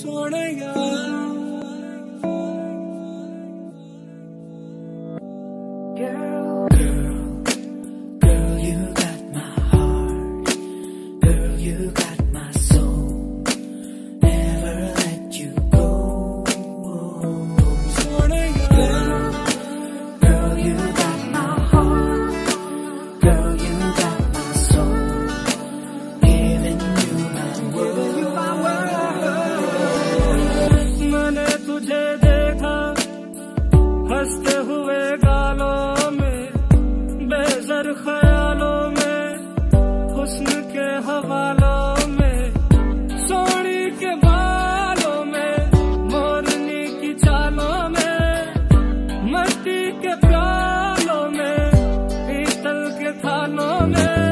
சோனையா Girl, girl, girl, you got my heart. Girl, you got. नज़र ख्यालों में, हुस्न के हवालों में, सोनी के बालों में, मोरनी की चालों में, मट्टी के प्यालों में, पीतल के थानों में।